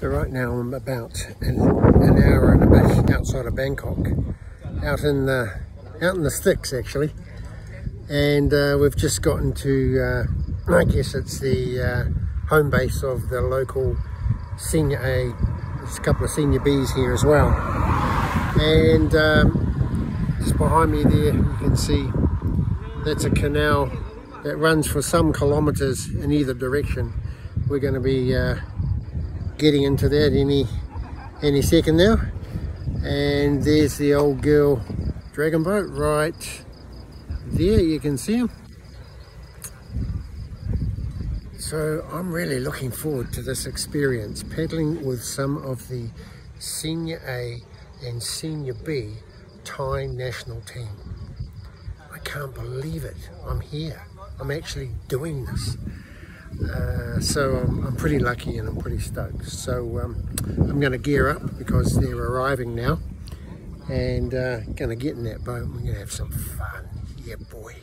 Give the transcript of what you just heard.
So right now I'm about an, an hour and a bit outside of Bangkok, out in the out in the sticks actually, and uh, we've just gotten to uh, I guess it's the uh, home base of the local senior A. There's a couple of senior Bs here as well, and um, just behind me there you can see that's a canal that runs for some kilometres in either direction. We're going to be uh, getting into that any any second now. And there's the old girl dragon boat right there you can see him so I'm really looking forward to this experience paddling with some of the senior A and senior B Thai national team. I can't believe it. I'm here. I'm actually doing this uh, so I'm, I'm, pretty lucky and I'm pretty stoked. So um, I'm going to gear up because they're arriving now and uh, going to get in that boat and we're going to have some fun. Yeah, boy.